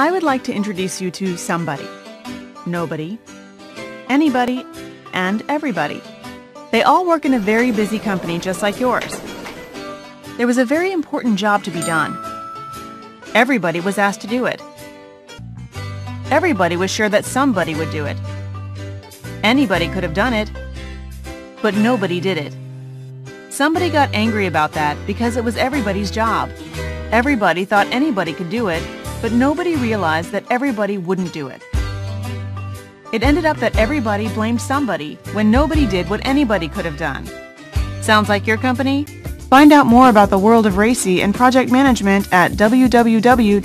I would like to introduce you to somebody, nobody, anybody, and everybody. They all work in a very busy company just like yours. There was a very important job to be done. Everybody was asked to do it. Everybody was sure that somebody would do it. Anybody could have done it, but nobody did it. Somebody got angry about that because it was everybody's job. Everybody thought anybody could do it, but nobody realized that everybody wouldn't do it. It ended up that everybody blamed somebody when nobody did what anybody could have done. Sounds like your company? Find out more about the world of RACI and project management at www.raci.com.